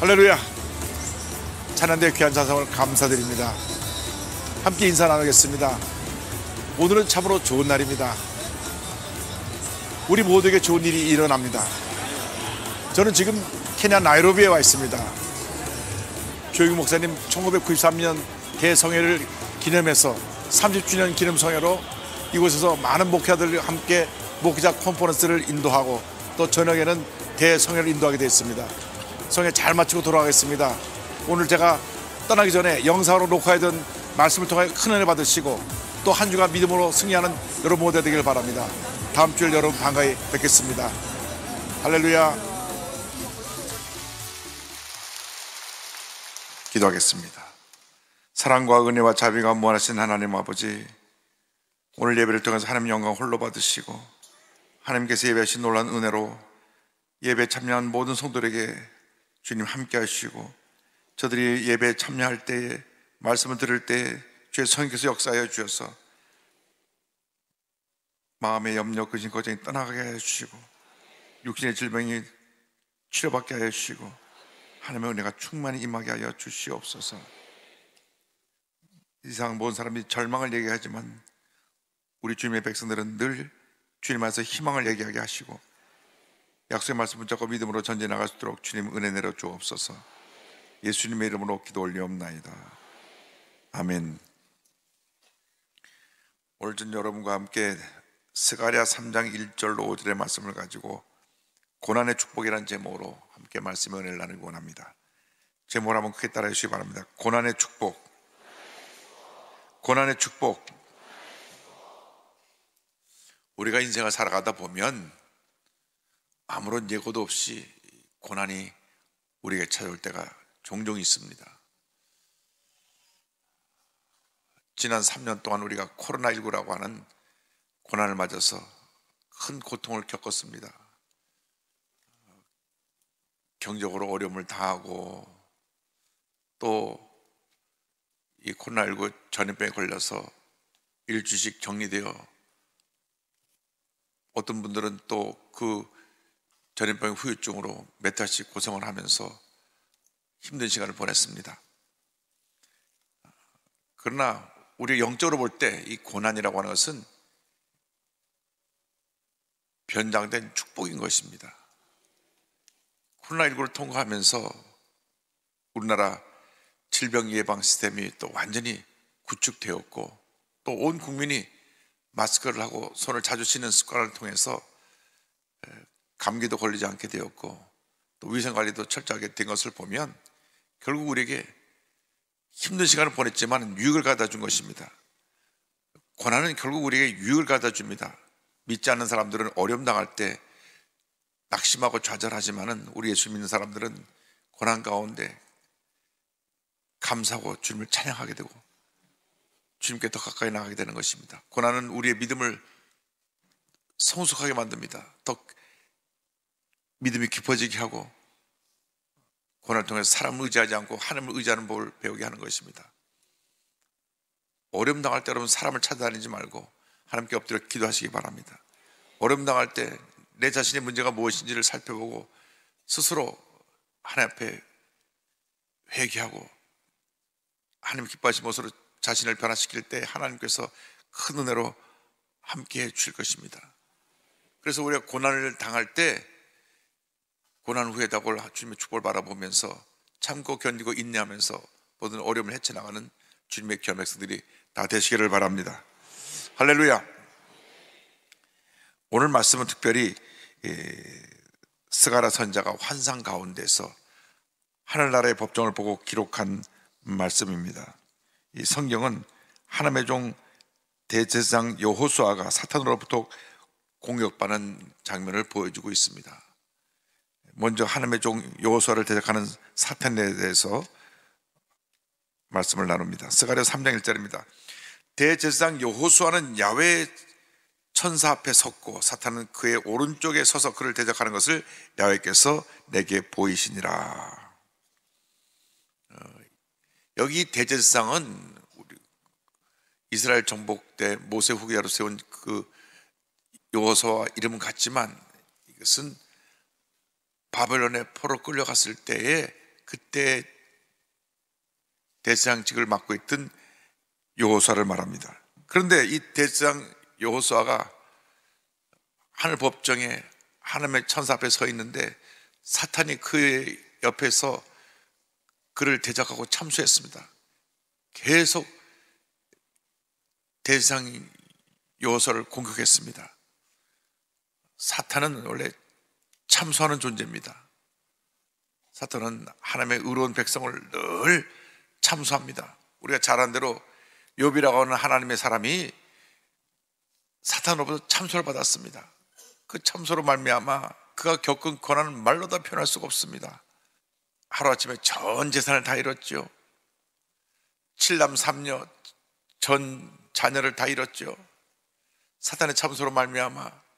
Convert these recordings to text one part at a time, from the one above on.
할렐루야. 찬양대 귀한 찬성을 감사드립니다. 함께 인사 나누겠습니다. 오늘은 참으로 좋은 날입니다. 우리 모두에게 좋은 일이 일어납니다. 저는 지금 케냐 나이로비에 와 있습니다. 조영규 목사님 1993년 대성회를 기념해서 30주년 기념 성회로 이곳에서 많은 목회자들과 함께 목회자 컨퍼런스를 인도하고 또 저녁에는 대성회를 인도하게 되었습니다. 성회 잘 마치고 돌아가겠습니다. 오늘 제가 떠나기 전에 영상으로 녹화해둔 말씀을 통해 큰 은혜 받으시고 또 한 주간 믿음으로 승리하는 여러분 모두 되길 바랍니다. 다음 주에 여러분 반가이 뵙겠습니다. 할렐루야. 기도하겠습니다. 사랑과 은혜와 자비가 무한하신 하나님 아버지, 오늘 예배를 통해서 하나님 영광 홀로 받으시고 하나님께서 예배하신 놀란 은혜로 예배 참여한 모든 성도들에게 주님 함께 하시고 저들이 예배에 참여할 때에 말씀을 들을 때 주의 성령께서 역사하여 주셔서 마음의 염려, 근심, 걱정이 떠나가게 하여 주시고 육신의 질병이 치료받게 하여 주시고 하나님의 은혜가 충만히 임하게 하여 주시옵소서. 이상 모든 사람이 절망을 얘기하지만 우리 주님의 백성들은 늘 주님 안에서 희망을 얘기하게 하시고 약속의 말씀 붙잡고 믿음으로 전진해 나갈 수 있도록 주님 은혜 내려 주옵소서. 예수님의 이름으로 기도 올리옵나이다. 아멘. 오늘 전 여러분과 함께 스가랴 3장 1절로 5절의 말씀을 가지고 고난의 축복이라는 제목으로 함께 말씀의 은혜를 나누기 원합니다. 제목을 한번 크게 따라해 주시기 바랍니다. 고난의 축복. 고난의 축복. 우리가 인생을 살아가다 보면 아무런 예고도 없이 고난이 우리에게 찾아올 때가 종종 있습니다. 지난 3년 동안 우리가 코로나19라고 하는 고난을 맞아서 큰 고통을 겪었습니다. 경제적으로 어려움을 당하고 또 이 코로나19 전염병에 걸려서 일주씩 격리되어 어떤 분들은 또 그 전염병 후유증으로 몇 달씩 고생을 하면서 힘든 시간을 보냈습니다. 그러나 우리 영적으로 볼 때 이 고난이라고 하는 것은 변장된 축복인 것입니다. 코로나19를 통과하면서 우리나라 질병 예방 시스템이 또 완전히 구축되었고 또 온 국민이 마스크를 하고 손을 자주 씻는 습관을 통해서 감기도 걸리지 않게 되었고 또 위생 관리도 철저하게 된 것을 보면 결국 우리에게 힘든 시간을 보냈지만 유익을 가다 준 것입니다. 고난은 결국 우리에게 유익을 가다 줍니다. 믿지 않는 사람들은 어려움 당할 때 낙심하고 좌절하지만은 우리 예수 믿는 사람들은 고난 가운데 감사하고 주님을 찬양하게 되고 주님께 더 가까이 나가게 되는 것입니다. 고난은 우리의 믿음을 성숙하게 만듭니다. 더 믿음이 깊어지게 하고 고난을 통해서 사람을 의지하지 않고 하나님을 의지하는 법을 배우게 하는 것입니다. 어려움 당할 때 여러분 사람을 찾아다니지 말고 하나님께 엎드려 기도하시기 바랍니다. 어려움 당할 때 내 자신의 문제가 무엇인지를 살펴보고 스스로 하나님 앞에 회개하고 하나님 기뻐하신 모습으로 자신을 변화시킬 때 하나님께서 큰 은혜로 함께 해 주실 것입니다. 그래서 우리가 고난을 당할 때 고난 후에다 볼 주님의 축복을 바라보면서 참고 견디고 인내하면서 모든 어려움을 헤쳐나가는 주님의 귀한 백성들이 다 되시기를 바랍니다. 할렐루야. 오늘 말씀은 특별히 스가라 선자가 환상 가운데서 하늘나라의 법정을 보고 기록한 말씀입니다. 이 성경은 하나님의 종 대제사장 여호수아가 사탄으로부터 공격받는 장면을 보여주고 있습니다. 먼저 하나님의 종 여호수아를 대적하는 사탄에 대해서 말씀을 나눕니다. 스가랴 3장 1절입니다. 대제사장 여호수아는 야외 천사 앞에 섰고 사탄은 그의 오른쪽에 서서 그를 대적하는 것을 야외께서 내게 보이시니라. 여기 대제사장은 이스라엘 정복 때 모세 후계자로 세운 그 여호수아와 이름은 같지만 이것은 바벨론의 포로 끌려갔을 때에 그때 대장직을 맡고 있던 여호수아를 말합니다. 그런데 이 대장 여호수아가 하늘 법정에 하나님의 천사 앞에 서 있는데 사탄이 그의 옆에서 그를 대적하고 참수했습니다. 계속 대상 요소를 공격했습니다. 사탄은 원래 참수하는 존재입니다. 사탄은 하나님의 의로운 백성을 늘 참수합니다. 우리가 잘 아는 대로 욥이라고 하는 하나님의 사람이 사탄으로부터 참수를 받았습니다. 그 참소로 말미암아 그가 겪은 고난은 말로 다 표현할 수가 없습니다. 하루아침에 전 재산을 다 잃었죠. 칠남 삼녀 전 자녀를 다 잃었죠. 사탄의 참소로 말미암아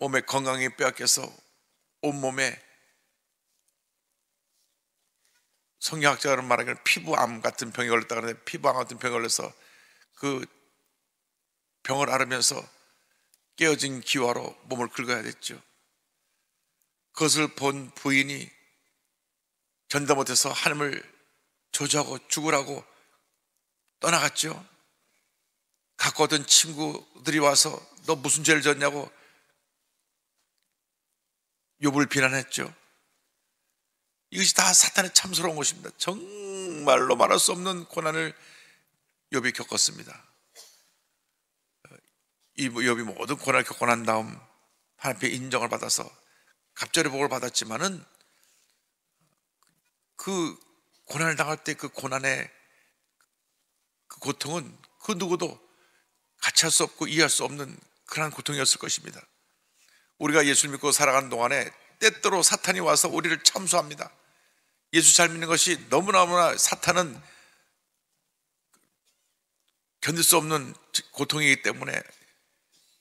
몸의 건강이 빼앗겨서 온몸에 성경학자는 말하기를 피부암 같은 병이 걸렸다 그러는데 피부암 같은 병이 걸려서 그 병을 앓으면서 깨어진 기와로 몸을 긁어야 됐죠. 그것을 본 부인이 견다 못해서 하나님을 조주하고 죽으라고 떠나갔죠. 갖고 오던 친구들이 와서 너 무슨 죄를 졌냐고 욥을 비난했죠. 이것이 다 사탄의 참스러운 것입니다. 정말로 말할 수 없는 고난을 욥이 겪었습니다. 이 욥이 모든 고난을 겪고 난 다음 하나님의 인정을 받아서 갑절의 복을 받았지만은 그 고난을 당할 때 그 고난의 그 고통은 그 누구도 같이 할 수 없고 이해할 수 없는 그러한 고통이었을 것입니다. 우리가 예수를 믿고 살아가는 동안에 때때로 사탄이 와서 우리를 참수합니다. 예수 잘 믿는 것이 너무너무나 사탄은 견딜 수 없는 고통이기 때문에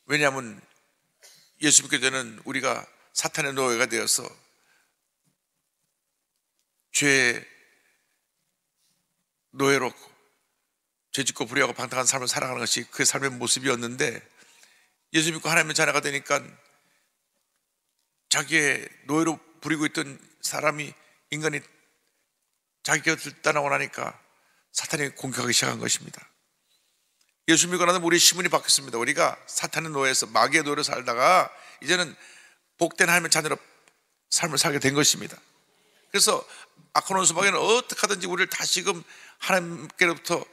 왜냐하면 예수 믿게 되는 우리가 사탄의 노예가 되어서 죄의 노예로 죄짓고 불의하고 방탕한 삶을 살아가는 것이 그 삶의 모습이었는데 예수 믿고 하나님의 자녀가 되니까 자기의 노예로 부리고 있던 사람이 인간이 자기 곁을 떠나고 나니까 사탄이 공격하기 시작한 것입니다. 예수 믿고 나면 우리 시문이 바뀌었습니다. 우리가 사탄의 노예에서 마귀의 노예로 살다가 이제는 복된 하나님의 자녀로 삶을 살게 된 것입니다. 그래서 아코논 수박에는 어떻게 하든지 우리를 다시금 하나님께로부터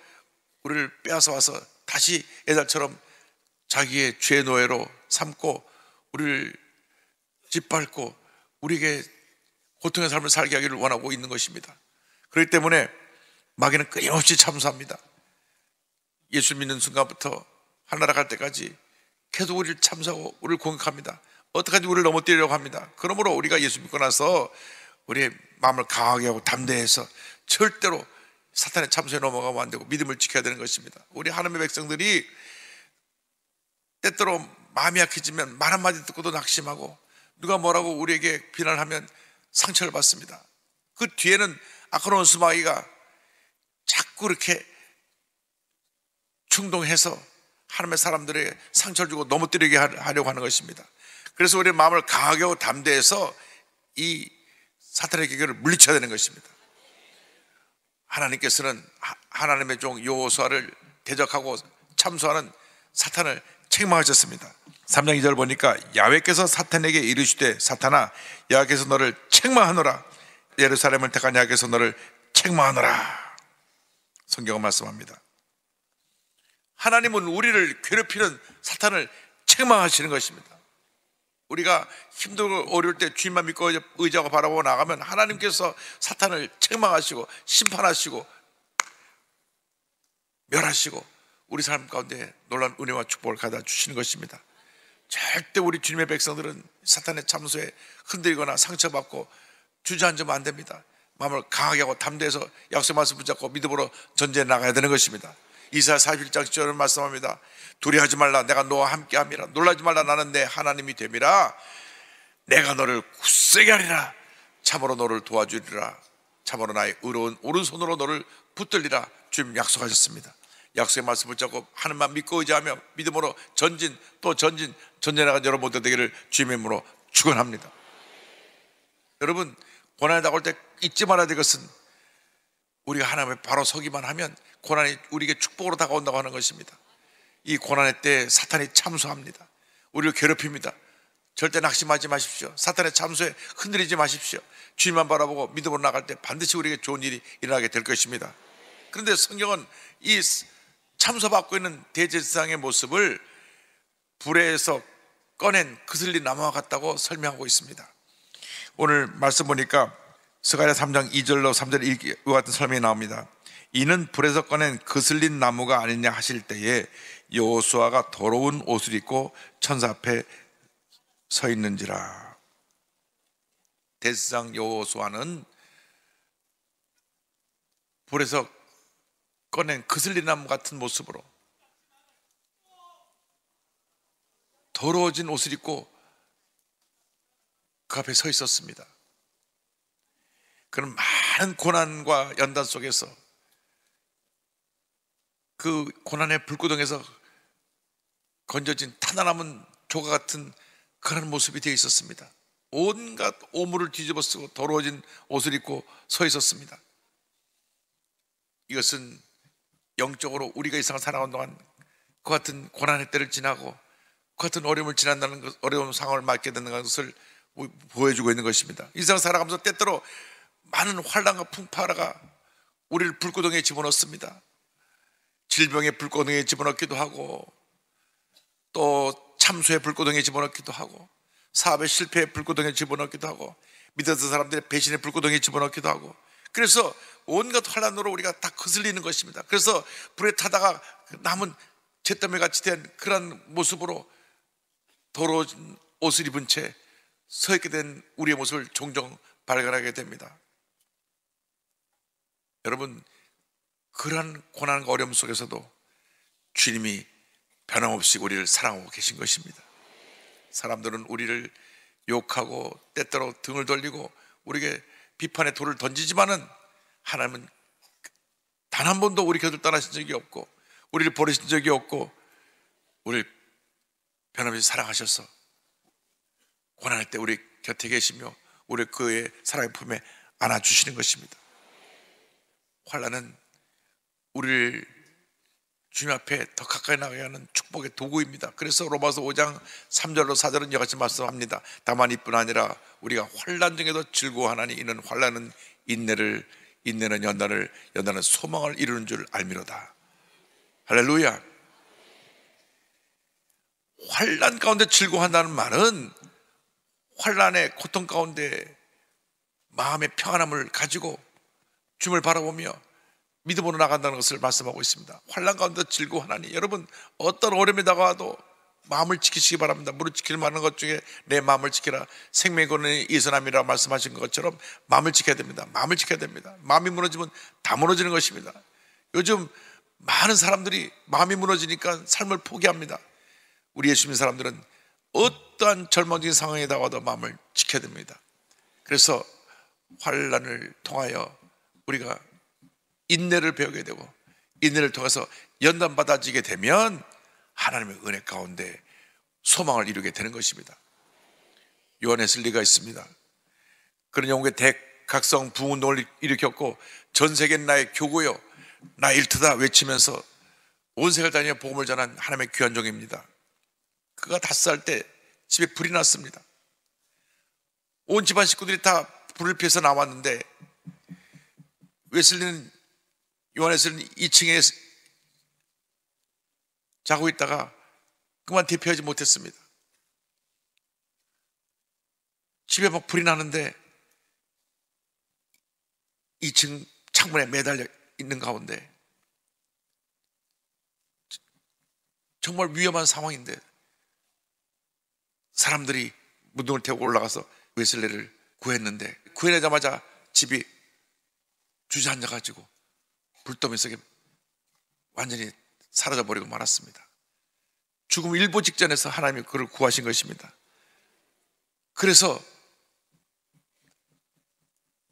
우리를 빼앗아 와서 다시 애달처럼 자기의 죄 노예로 삼고 우리를 짓밟고 우리에게 고통의 삶을 살게 하기를 원하고 있는 것입니다. 그렇기 때문에 마귀는 끊임없이 참수합니다. 예수 믿는 순간부터 하나라 갈 때까지 계속 우리를 참사하고 우리를 공격합니다. 어떻게든지 우리를 넘어뜨리려고 합니다. 그러므로 우리가 예수 믿고 나서 우리의 마음을 강하게 하고 담대해서 절대로 사탄의 참수에 넘어가면 안 되고 믿음을 지켜야 되는 것입니다. 우리 하나님의 백성들이 때때로 마음이 약해지면 말 한마디 듣고도 낙심하고 누가 뭐라고 우리에게 비난하면 상처를 받습니다. 그 뒤에는 아크론 스마이가 자꾸 이렇게 충동해서 하나님의 사람들에게 상처를 주고 넘어뜨리게 하려고 하는 것입니다. 그래서 우리의 마음을 강하게 담대해서 이 사탄의 기교를 물리쳐야 되는 것입니다. 하나님께서는 하나님의 종 요호수아를 대적하고 참수하는 사탄을 책망하셨습니다. 3장 2절 보니까 야외께서 사탄에게 이르시되 사탄아 야외께서 너를 책망하노라 예루살렘을 택한 야외께서 너를 책망하노라 성경은 말씀합니다. 하나님은 우리를 괴롭히는 사탄을 책망하시는 것입니다. 우리가 힘들고 어려울 때 주님만 믿고 의지하고 바라보고 나가면 하나님께서 사탄을 책망하시고 심판하시고 멸하시고 우리 삶 가운데 놀란 은혜와 축복을 가다 주시는 것입니다. 절대 우리 주님의 백성들은 사탄의 참소에 흔들리거나 상처받고 주저앉으면 안 됩니다. 마음을 강하게 하고 담대해서 약속 말씀 붙잡고 믿음으로 전제해 나가야 되는 것입니다. 이사 41장 10절은 말씀합니다. 두려하지 말라 내가 너와 함께 함이라 놀라지 말라 나는 내 하나님이 됨이라 내가 너를 굳세게 하리라 참으로 너를 도와주리라 참으로 나의 의로운 오른손으로 너를 붙들리라 주님 약속하셨습니다. 약속의 말씀 붙잡고 하나님만 믿고 의지하며 믿음으로 전진 또 전진 전진나간 여러분 들 되기를 주님의 이름으로 축원합니다. 여러분 고난이 다가올 때 잊지 말아야 될 것은 우리가 하나님의 바로 서기만 하면 고난이 우리에게 축복으로 다가온다고 하는 것입니다. 이 고난의 때 사탄이 참소합니다. 우리를 괴롭힙니다. 절대 낙심하지 마십시오. 사탄의 참소에 흔들리지 마십시오. 주님만 바라보고 믿음으로 나갈 때 반드시 우리에게 좋은 일이 일어나게 될 것입니다. 그런데 성경은 이 참소받고 있는 대제사장의 모습을 불에서 꺼낸 그슬린 나무와 같다고 설명하고 있습니다. 오늘 말씀 보니까 스가랴 3장 2절로 3절 이와 같은 설명이 나옵니다. 이는 불에서 꺼낸 그슬린 나무가 아니냐 하실 때에 여호수아가 더러운 옷을 입고 천사 앞에 서 있는지라. 대상 여호수아는 불에서 꺼낸 그슬린 나무 같은 모습으로 더러워진 옷을 입고 그 앞에 서 있었습니다. 그런 많은 고난과 연단 속에서 그 고난의 불구덩에서 건져진 타나남은 조가 같은 그런 모습이 되어 있었습니다. 온갖 오물을 뒤집어 쓰고 더러워진 옷을 입고 서 있었습니다. 이것은 영적으로 우리가 이 세상 살아온 동안 그 같은 고난의 때를 지나고 그 같은 어려움을 지난다는 것, 어려운 상황을 맞게 되는 것을 보여주고 있는 것입니다. 이 세상 살아가면서 때때로 많은 환란과 풍파가 우리를 불구덩이에 집어넣습니다. 질병의 불구덩이에 집어넣기도 하고 또 참수의 불구덩이에 집어넣기도 하고 사업의 실패의 불구덩이에 집어넣기도 하고 믿었던 사람들의 배신의 불구덩이에 집어넣기도 하고 그래서 온갖 환란으로 우리가 다 거슬리는 것입니다. 그래서 불에 타다가 남은 잿더미 같이 된 그런 모습으로 더러운 옷을 입은 채 서 있게 된 우리의 모습을 종종 발견하게 됩니다. 여러분, 그러한 고난과 어려움 속에서도 주님이 변함없이 우리를 사랑하고 계신 것입니다. 사람들은 우리를 욕하고 때때로 등을 돌리고 우리에게 비판의 돌을 던지지만은 하나님은 단 한 번도 우리 곁을 떠나신 적이 없고 우리를 버리신 적이 없고 우리를 변함없이 사랑하셔서 고난할 때 우리 곁에 계시며 우리 그의 사랑의 품에 안아주시는 것입니다. 환란은 우리를 주님 앞에 더 가까이 나가야 하는 축복의 도구입니다. 그래서 로마서 5장 3절로 4절은 이같이 말씀합니다. 다만 이뿐 아니라 우리가 환란 중에도 즐거워하나니 이는 환란은 인내를 인내는 연단을 연단은 소망을 이루는 줄 알미로다. 할렐루야. 환란 가운데 즐거워한다는 말은 환란의 고통 가운데 마음의 평안함을 가지고 주님을 바라보며 믿음으로 나간다는 것을 말씀하고 있습니다. 환란 가운데 즐거워하나니 여러분 어떤 어려움이 다가와도 마음을 지키시기 바랍니다. 무릎 지킬 만한 것 중에 내 마음을 지키라. 생명의 권은 이선함이라 말씀하신 것처럼 마음을 지켜야 됩니다. 마음을 지켜야 됩니다. 마음이 무너지면 다 무너지는 것입니다. 요즘 많은 사람들이 마음이 무너지니까 삶을 포기합니다. 우리 예수 믿는 사람들은 어떠한 절망적인 상황에 다가도 마음을 지켜야 됩니다. 그래서 환란을 통하여 우리가 인내를 배우게 되고 인내를 통해서 연단 받아지게 되면 하나님의 은혜 가운데 소망을 이루게 되는 것입니다. 요한의 리가 있습니다. 그런 영국의 대각성 부운동을 일으켰고 전 세계 나의 교구요 나 일트다 외치면서 온 세계를 다니며 복음을 전한 하나님의 귀한 종입니다. 그가 다섯 살 때 집에 불이 났습니다. 온 집안 식구들이 다 불을 피해서 나왔는데 웨슬리는 요한에서는 2층에 자고 있다가 그만 대피하지 못했습니다. 집에 막 불이 나는데 2층 창문에 매달려 있는 가운데 정말 위험한 상황인데 사람들이 무등을 태우고 올라가서 웨슬레를 구했는데 구해내자마자 집이 주저앉아가지고 속에 완전히 사라져 버리고 말았습니다. 죽음 일보 직전에서 하나님이 그를 구하신 것입니다. 그래서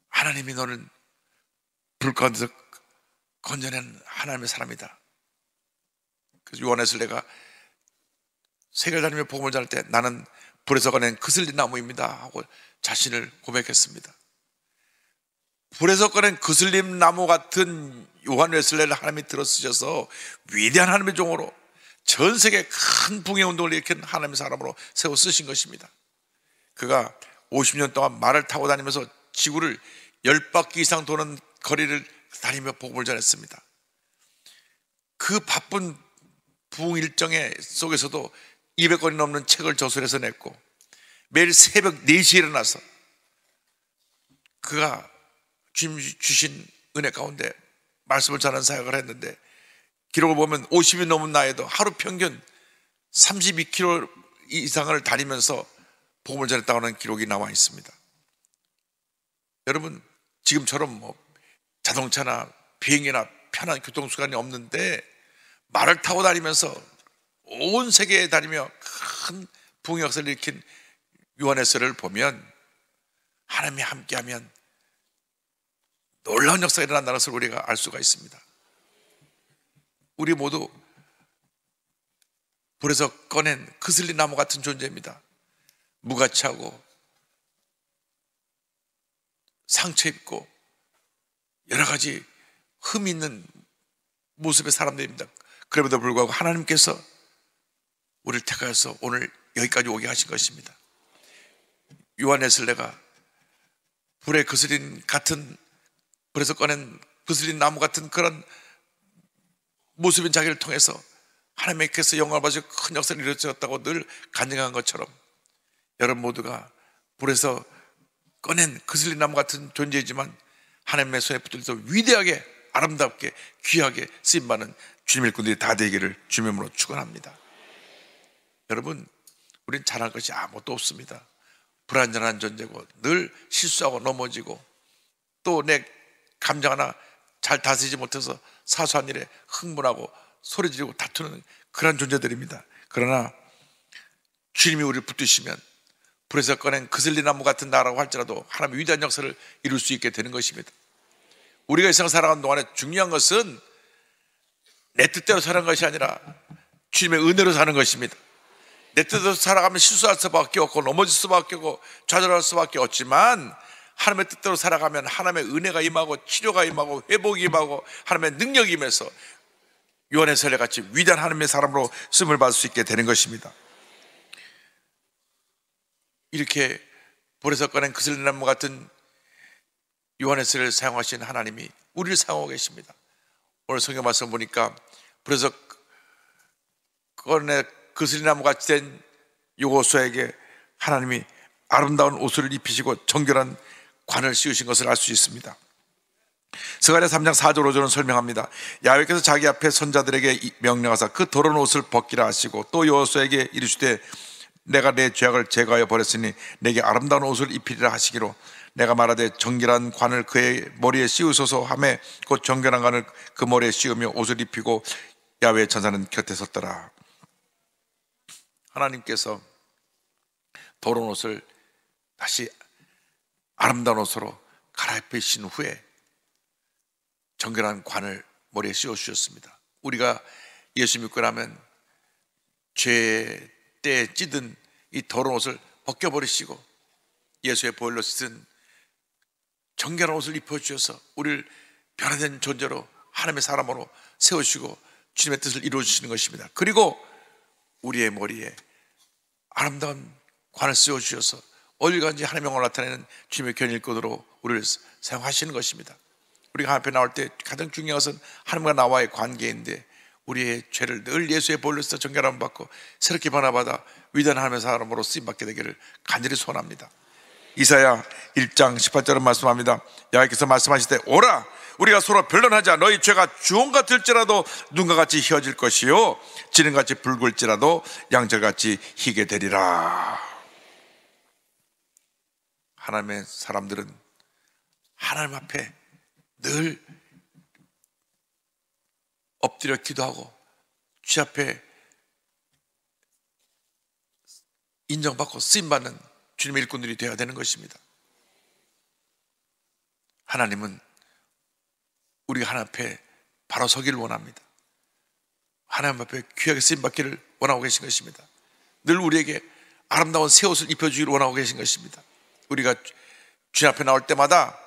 하나님이 너는 불 가운데서 건져낸 하나님의 사람이다. 그래서 요한에서 내가 세계를 다니며 복음을 전할 때 나는 불에서 꺼낸 그슬린 나무입니다 하고 자신을 고백했습니다. 불에서 꺼낸 그슬림 나무 같은 요한 웨슬레를 하나님이 들어쓰셔서 위대한 하나님의 종으로 전 세계 큰 붕괴 운동을 일으킨 하나님의 사람으로 세워 쓰신 것입니다. 그가 50년 동안 말을 타고 다니면서 지구를 10바퀴 이상 도는 거리를 다니며 복음을 전했습니다. 그 바쁜 부흥 일정에 속에서도 200권이 넘는 책을 저술해서 냈고 매일 새벽 4시에 일어나서 그가 주님 주신 은혜 가운데 말씀을 전하는 사역을 했는데 기록을 보면 50이 넘은 나이에도 하루 평균 32km 이상을 다니면서 복음을 전했다고 하는 기록이 나와 있습니다. 여러분 지금처럼 뭐 자동차나 비행이나 편한 교통수단이 없는데 말을 타고 다니면서 온 세계에 다니며 큰 부흥 역사를 일으킨 요한의서를 보면 하나님이 함께하면 놀라운 역사가 일어난다는 것을 우리가 알 수가 있습니다. 우리 모두 불에서 꺼낸 그슬리 나무 같은 존재입니다. 무가치하고 상처 입고 여러 가지 흠 있는 모습의 사람들입니다. 그럼에도 불구하고 하나님께서 우리를 택하여서 오늘 여기까지 오게 하신 것입니다. 요한에슬레가 불에 그슬린 같은 불에서 꺼낸 그슬린 나무 같은 그런 모습인 자기를 통해서 하나님께서 영광을 받으시고 큰 역사를 이루어졌다고 늘 간증한 것처럼 여러분 모두가 불에서 꺼낸 그슬린 나무 같은 존재이지만 하나님의 손에 붙들려서 위대하게 아름답게 귀하게 쓰임받는 주님의 일꾼들이 다 되기를 주님으로 축원합니다. 여러분, 우린 잘할 것이 아무것도 없습니다. 불완전한 존재고 늘 실수하고 넘어지고 또 내 감정 하나 잘 다스리지 못해서 사소한 일에 흥분하고 소리 지르고 다투는 그런 존재들입니다. 그러나 주님이 우리를 붙드시면 불에서 꺼낸 그슬리나무 같은 나라고 할지라도 하나님의 위대한 역사를 이룰 수 있게 되는 것입니다. 우리가 이 세상 살아가는 동안에 중요한 것은 내 뜻대로 사는 것이 아니라 주님의 은혜로 사는 것입니다. 내 뜻대로 살아가면 실수할 수밖에 없고 넘어질 수밖에 없고 좌절할 수밖에 없지만 하나님의 뜻대로 살아가면 하나님의 은혜가 임하고 치료가 임하고 회복이 임하고 하나님의 능력이 임해서 요한의 설례 같이 위대한 하나님의 사람으로 쓰임을 받을 수 있게 되는 것입니다. 이렇게 볼에서 꺼낸 그슬나무 같은 요한의 설을 사용하신 하나님이 우리를 사용하고 계십니다. 오늘 성경 말씀 보니까 그래서 꺼내 그슬나무 같이 된 요고수에게 하나님이 아름다운 옷을 입히시고 정결한 관을 씌우신 것을 알 수 있습니다. 스가랴 3장 4절 5절은 설명합니다. 야훼께서 자기 앞에 선자들에게 명령하사 그 더러운 옷을 벗기라 하시고 또 여호수에게 이르시되 내가 내 죄악을 제거하여 버렸으니 내게 아름다운 옷을 입히리라 하시기로 내가 말하되 정결한 관을 그의 머리에 씌우소서 하매 곧 정결한 관을 그 머리에 씌우며 옷을 입히고 야훼 천사는 곁에 섰더라. 하나님께서 더러운 옷을 다시 아름다운 옷으로 갈아입히신 후에 정결한 관을 머리에 씌워 주셨습니다. 우리가 예수 믿고 나면 죄때 찌든 이 더러운 옷을 벗겨버리시고 예수의 보혈로 씻은 정결한 옷을 입혀주셔서 우리를 변화된 존재로 하나님의 사람으로 세우시고 주님의 뜻을 이루어주시는 것입니다. 그리고 우리의 머리에 아름다운 관을 씌워주셔서 어딜 간지 하나님의 영을 나타내는 주님의 견일꾼으로 우리를 사용하시는 것입니다. 우리가 앞에 나올 때 가장 중요한 것은 하나님과 나와의 관계인데 우리의 죄를 늘 예수의 볼로서 정결함 받고 새롭게 변화받아 위대한 하나님의 사람으로 쓰임받게 되기를 간절히 소원합니다. 이사야 1장 18절은 말씀합니다. 야훼께서 말씀하실 때 오라 우리가 서로 변론하자 너희 죄가 주홍 같을지라도 눈과 같이 휘어질 것이요 지능같이 붉을지라도 양절같이 희게 되리라. 하나님의 사람들은 하나님 앞에 늘 엎드려 기도하고 주 앞에 인정받고 쓰임받는 주님의 일꾼들이 되어야 되는 것입니다. 하나님은 우리가 하나님 앞에 바로 서기를 원합니다. 하나님 앞에 귀하게 쓰임받기를 원하고 계신 것입니다. 늘 우리에게 아름다운 새 옷을 입혀주기를 원하고 계신 것입니다. 우리가 주님 앞에 나올 때마다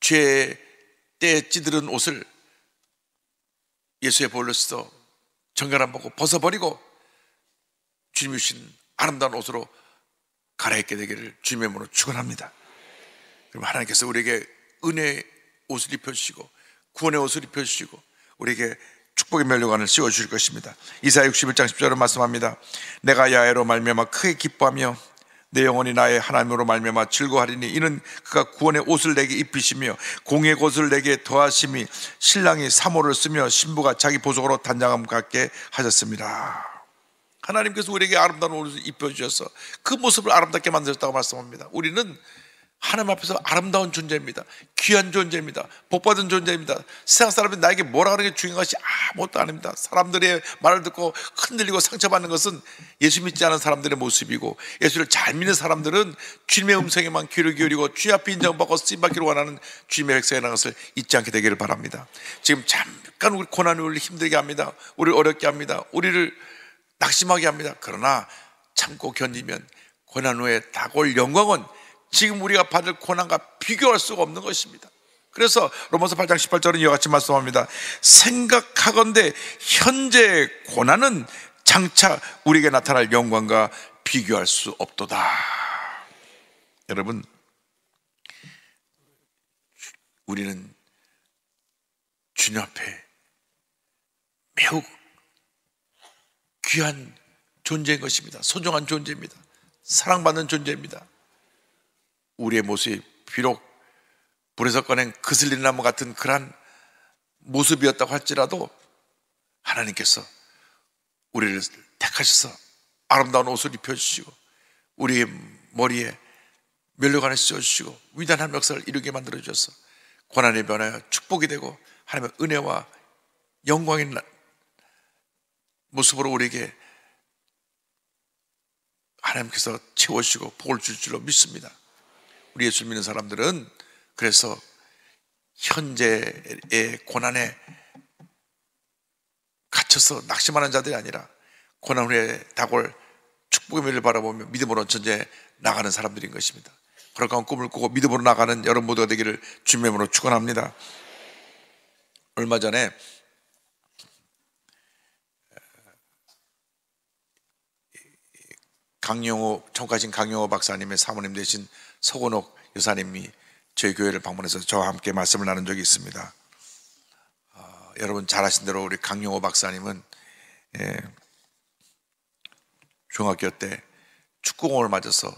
죄의 때에 찌들은 옷을 예수의 볼로 써 정결한 보고 벗어버리고 주님이 주신 아름다운 옷으로 갈아입게 되기를 주님의 이름으로 축원합니다. 그럼 하나님께서 우리에게 은혜의 옷을 입혀주시고 구원의 옷을 입혀주시고 우리에게 축복의 멸류관을 씌워주실 것입니다. 이사야 61장 10절은 말씀합니다. 내가 야외로 말미암아 크게 기뻐하며 내 영혼이 나의 하나님으로 말미암아 즐거하리니 이는 그가 구원의 옷을 내게 입히시며 공의 옷을 내게 더하심이 신랑이 사모를 쓰며 신부가 자기 보석으로 단장함 갖게 하셨습니다. 하나님께서 우리에게 아름다운 옷을 입혀주셔서 그 모습을 아름답게 만드셨다고 말씀합니다. 우리는 하나님 앞에서 아름다운 존재입니다. 귀한 존재입니다. 복받은 존재입니다. 세상 사람이 나에게 뭐라 하는 게 중요한 것이 아무것도 아닙니다. 사람들의 말을 듣고 흔들리고 상처받는 것은 예수 믿지 않은 사람들의 모습이고 예수를 잘 믿는 사람들은 주님의 음성에만 귀를 기울이고 주의 앞에 인정받고 쓰임받기를 원하는 주님의 백성이라는 것을 잊지 않게 되기를 바랍니다. 지금 잠깐 우리 고난이 우리를 힘들게 합니다. 우리를 어렵게 합니다. 우리를 낙심하게 합니다. 그러나 참고 견디면 고난 후에 다올 영광은 지금 우리가 받을 고난과 비교할 수가 없는 것입니다. 그래서 로마서 8장 18절은 이와 같이 말씀합니다. 생각하건대 현재 고난은 장차 우리에게 나타날 영광과 비교할 수 없도다. 여러분, 우리는 주님 앞에 매우 귀한 존재인 것입니다. 소중한 존재입니다. 사랑받는 존재입니다. 우리의 모습이 비록 불에서 꺼낸 그슬린 나무 같은 그러한 모습이었다고 할지라도 하나님께서 우리를 택하셔서 아름다운 옷을 입혀주시고 우리의 머리에 멸류관을 씌워주시고 위대한 역사를 이루게 만들어주셔서 고난의 변화여 축복이 되고 하나님의 은혜와 영광인 모습으로 우리에게 하나님께서 채워주시고 복을 줄 줄로 믿습니다. 우리 예수 믿는 사람들은 그래서 현재의 고난에 갇혀서 낙심하는 자들이 아니라 고난 후에 다골 축복의 미를 바라보며 믿음으로 전제 나가는 사람들인 것입니다. 그럴까 꿈을 꾸고 믿음으로 나가는 여러분 모두가 되기를 주님으로 축원합니다. 얼마 전에 강영호 청가신 강영호 박사님의 사모님 되신 서건옥 여사님이 저희 교회를 방문해서 저와 함께 말씀을 나눈 적이 있습니다. 어, 여러분 잘 아신 대로 우리 강용호 박사님은 예, 중학교 때 축구공을 맞아서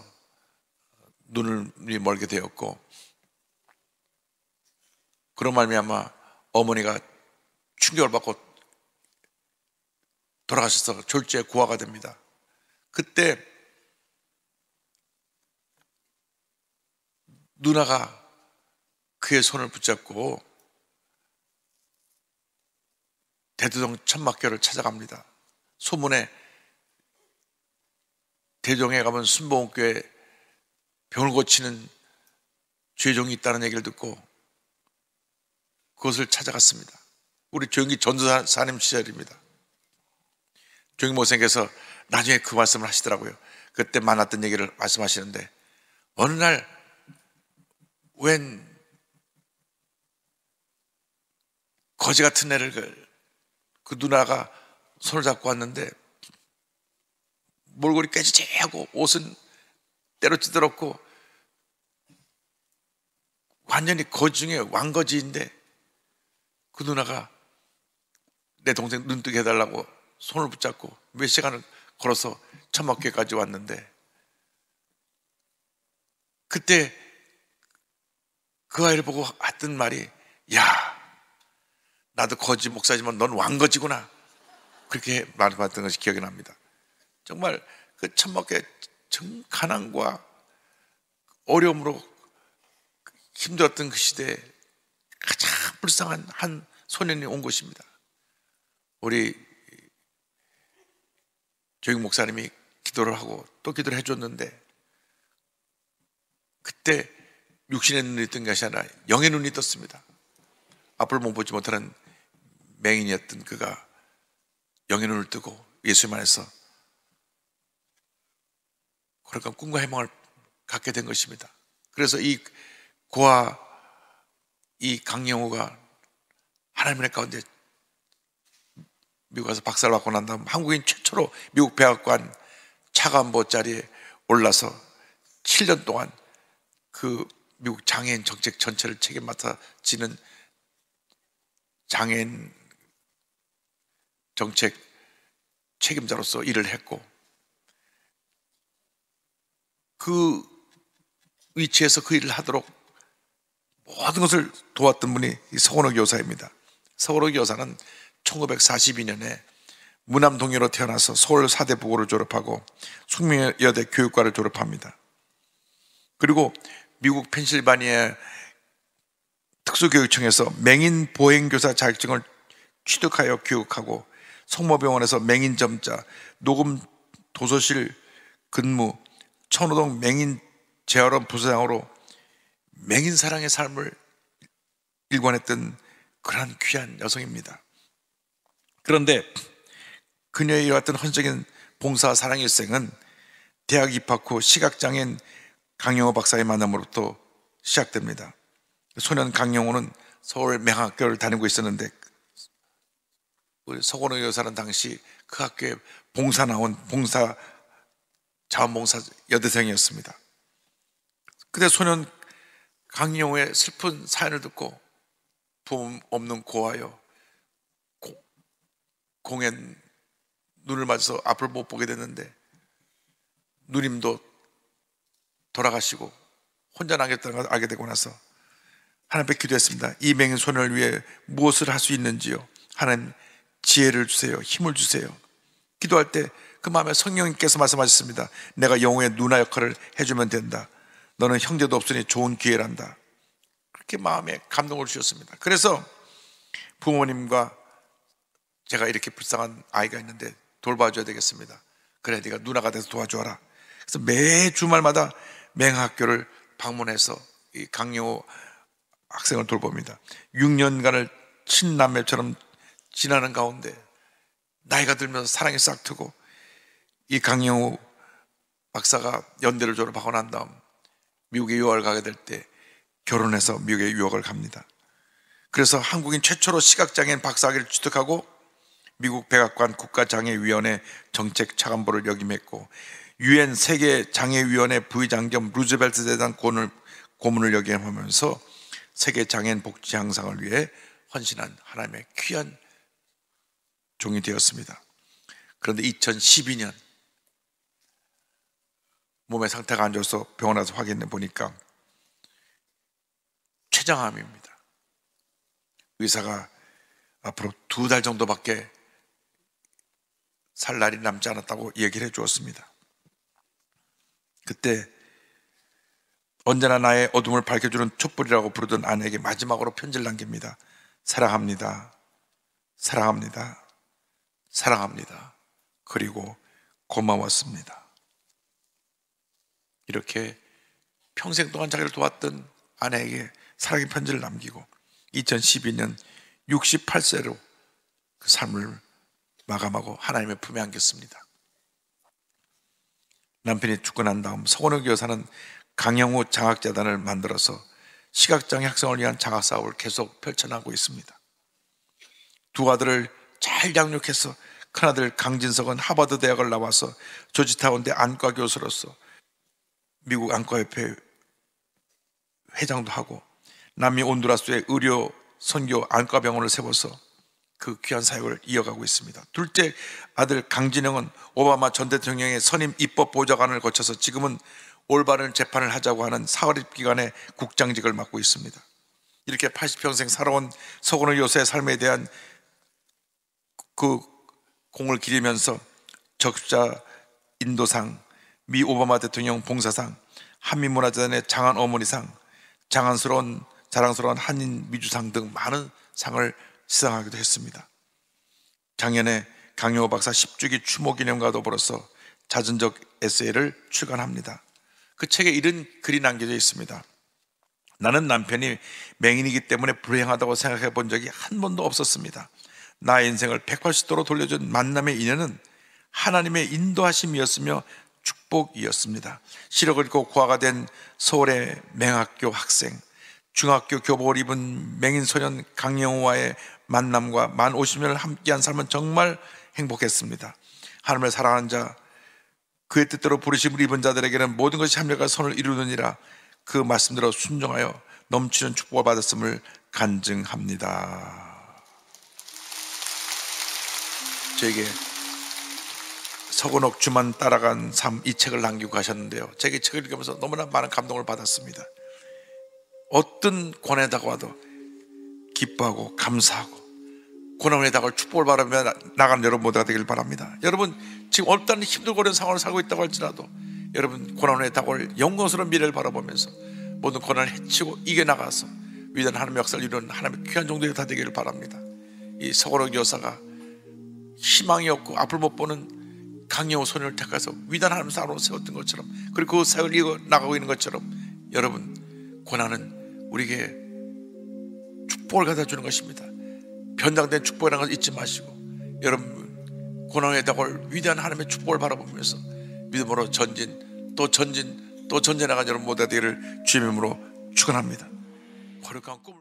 눈을 멀게 되었고 그런 말미암아 어머니가 충격을 받고 돌아가셔서 졸지에 구화가 됩니다. 그때 누나가 그의 손을 붙잡고 대두동 천막교를 찾아갑니다. 소문에 대종에 가면 순복음교회 병을 고치는 죄종이 있다는 얘기를 듣고 그것을 찾아갔습니다. 우리 조영기 전도사님 시절입니다. 조영기 모생께서 나중에 그 말씀을 하시더라고요. 그때 만났던 얘기를 말씀하시는데 어느 날 웬 거지 같은 애를 그, 그 누나가 손을 잡고 왔는데 몰골이 깨지지 하고 옷은 때려찌들었고 완전히 거지 중에 왕거지인데 그 누나가 내 동생 눈뜨게 해달라고 손을 붙잡고 몇 시간을 걸어서 천막교까지 왔는데 그때 그 아이를 보고 했던 말이 야 나도 거지 목사지만 넌 왕거지구나. 그렇게 말했던 것이 기억이 납니다. 정말 그 천막에 정 가난과 어려움으로 힘들었던 그 시대에 가장 불쌍한 한 소년이 온 것입니다. 우리 조익 목사님이 기도를 하고 또 기도를 해줬는데 그때 육신의 눈이 뜬 것이 아니라 영의 눈이 떴습니다. 앞을 못 보지 못하는 맹인이었던 그가 영의 눈을 뜨고 예수님 안에서 그러니까 꿈과 희망을 갖게 된 것입니다. 그래서 이 고아 이 강영호가 하나님의 가운데 미국 가서 박사를 받고 난 다음 한국인 최초로 미국 백악관 차관보 자리에 올라서 7년 동안 그 미국 장애인 정책 전체를 책임 맡아 지는 장애인 정책 책임자로서 일을 했고 그 위치에서 그 일을 하도록 모든 것을 도왔던 분이 서건호 교사입니다. 서건호 교사는 1942년에 무남동해로 태어나서 서울 사대부고를 졸업하고 숙명여대 교육과를 졸업합니다. 그리고 미국 펜실바니아 특수교육청에서 맹인 보행교사 자격증을 취득하여 교육하고 성모병원에서 맹인 점자, 녹음 도서실 근무, 천호동 맹인 재활원 부서장으로 맹인 사랑의 삶을 일관했던 그러한 귀한 여성입니다. 그런데 그녀의 이어왔던 헌적인 봉사 사랑 일생은 대학 입학 후 시각장애인 강영호 박사의 만남으로부터 시작됩니다. 소년 강영호는 서울 맹학교를 다니고 있었는데 우리 서건호 여사는 당시 그 학교에 봉사 나온 봉사 자원봉사 여대생이었습니다. 그때 소년 강영호의 슬픈 사연을 듣고 부모 없는 고아여 공연 눈을 맞아서 앞을 못 보게 됐는데 누님도 돌아가시고 혼자 남겼다는 걸 알게 되고 나서 하나님께 기도했습니다. 이 맹인 소년을 위해 무엇을 할 수 있는지요? 하나님 지혜를 주세요. 힘을 주세요. 기도할 때 그 마음에 성령님께서 말씀하셨습니다. 내가 영웅의 누나 역할을 해주면 된다. 너는 형제도 없으니 좋은 기회란다. 그렇게 마음에 감동을 주셨습니다. 그래서 부모님과 제가 이렇게 불쌍한 아이가 있는데 돌봐줘야 되겠습니다. 그래, 네가 누나가 돼서 도와줘라. 그래서 매 주말마다 맹학교를 방문해서 이 강영호 학생을 돌봅니다. 6년간을 친남매처럼 지나는 가운데 나이가 들면서 사랑이 싹 트고 이 강영호 박사가 연대를 졸업하고 난 다음 미국에 유학을 가게 될 때 결혼해서 미국에 유학을 갑니다. 그래서 한국인 최초로 시각장애인 박사학위를 취득하고 미국 백악관 국가장애위원회 정책 차관보를 역임했고 유엔 세계 장애위원회 부의장 겸 루즈벨트 대단 고문을, 고문을 역임하면서 세계 장애인 복지 향상을 위해 헌신한 하나님의 귀한 종이 되었습니다. 그런데 2012년 몸의 상태가 안 좋아서 병원 와서 확인해 보니까 췌장암입니다. 의사가 앞으로 두 달 정도밖에 살 날이 남지 않았다고 얘기를 해 주었습니다. 그때 언제나 나의 어둠을 밝혀주는 촛불이라고 부르던 아내에게 마지막으로 편지를 남깁니다. 사랑합니다. 사랑합니다. 사랑합니다. 그리고 고마웠습니다. 이렇게 평생 동안 자기를 도왔던 아내에게 사랑의 편지를 남기고 2012년 68세로 그 삶을 마감하고 하나님의 품에 안겼습니다. 남편이 죽고 난 다음 서건욱 여사는 강영우 장학재단을 만들어서 시각장애 학생을 위한 장학 사업을 계속 펼쳐나가고 있습니다. 두 아들을 잘 양육해서 큰아들 강진석은 하버드 대학을 나와서 조지타운대 안과 교수로서 미국 안과협회 회장도 하고 남미 온두라스의 의료 선교 안과병원을 세워서 그 귀한 사역을 이어가고 있습니다. 둘째 아들 강진영은 오바마 전 대통령의 선임 입법 보좌관을 거쳐서 지금은 올바른 재판을 하자고 하는 사립 기관의 국장직을 맡고 있습니다. 이렇게 80평생 살아온 서건우 요새의 삶에 대한 그 공을 기리면서 적자 인도상, 미 오바마 대통령 봉사상, 한민문화재단의 장한 어머니상, 장한스러운 자랑스러운 한인 미주상 등 많은 상을 시상하기도 했습니다. 작년에 강효호 박사 10주기 추모 기념과 더불어서 자전적 에세이를 출간합니다. 그 책에 이런 글이 남겨져 있습니다. 나는 남편이 맹인이기 때문에 불행하다고 생각해 본 적이 한 번도 없었습니다. 나의 인생을 180도로 돌려준 만남의 인연은 하나님의 인도하심이었으며 축복이었습니다. 시력을 잃고 고아가 된 서울의 맹학교 학생, 중학교 교복을 입은 맹인 소년 강영우와의 만남과 만 50년을 함께한 삶은 정말 행복했습니다. 하나님을 사랑하는 자, 그의 뜻대로 부르심을 입은 자들에게는 모든 것이 합력과 선을 이루느니라 그 말씀대로 순종하여 넘치는 축복을 받았음을 간증합니다. 저에게 서건옥 주만 따라간 삶 이 책을 남기고 가셨는데요. 제게 책을 읽으면서 너무나 많은 감동을 받았습니다. 어떤 고난에 다가 와도 기뻐하고 감사하고 고난에 다가올 축복을 바라며 나- 나가는 여러분 모두가 되길 바랍니다. 여러분 지금 어떤 힘들고 어려운 상황을 살고 있다고 할지라도 여러분 고난에 다가올 영광스러운 미래를 바라보면서 모든 고난을 해치고 이겨나가서 위대한 하나님의 역사를 이루는 하나님의 귀한 종들이 다 되기를 바랍니다. 이 서건옥 여사가 희망이 없고 앞을 못 보는 강영호 소년을 택해서 위대한 하나님 사람으로 세웠던 것처럼 그리고 그 사역을 이어 나가고 있는 것처럼 여러분 고난은 우리에게 축복을 가져다 주는 것입니다. 변장된 축복이라는 것을 잊지 마시고 여러분 고난에 다가올 위대한 하나님의 축복을 바라보면서 믿음으로 전진 또 전진 또 전진나간 여러분 모두가 되기를 주의 이름으로 축원합니다. 거룩한 꿈을